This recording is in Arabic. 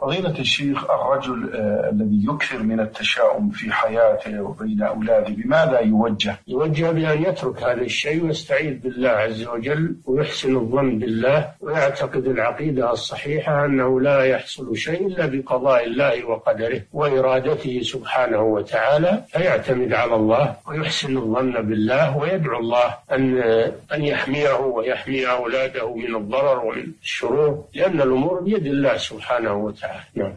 فضيلة الشيخ الرجل آه الذي يكثر من التشاؤم في حياته وبين أولاده بماذا يوجه؟ يوجه بأن يترك هذا الشيء ويستعيذ بالله عز وجل ويحسن الظن بالله ويعتقد العقيدة الصحيحة أنه لا يحصل شيء إلا بقضاء الله وقدره وإرادته سبحانه وتعالى فيعتمد على الله ويحسن الظن بالله ويدعو الله أن أن يحميه ويحمي أولاده من الضرر ومن الشرور لأن الأمور بيد الله سبحانه وتعالى you know